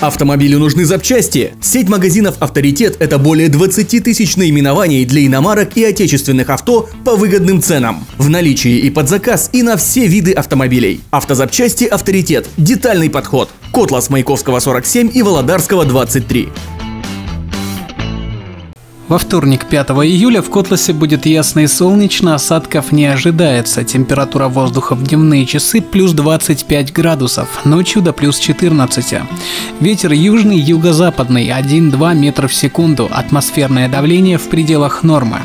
Автомобилю нужны запчасти. Сеть магазинов «Авторитет» – это более 20 тысяч наименований для иномарок и отечественных авто по выгодным ценам. В наличии и под заказ, и на все виды автомобилей. Автозапчасти «Авторитет». Детальный подход. Котлас Маяковского 47 и Володарского 23. Во вторник, 5 июля, в Котласе будет ясно и солнечно, осадков не ожидается. Температура воздуха в дневные часы плюс 25 градусов, ночью до плюс 14. Ветер южный, юго-западный 1-2 метра в секунду, атмосферное давление в пределах нормы.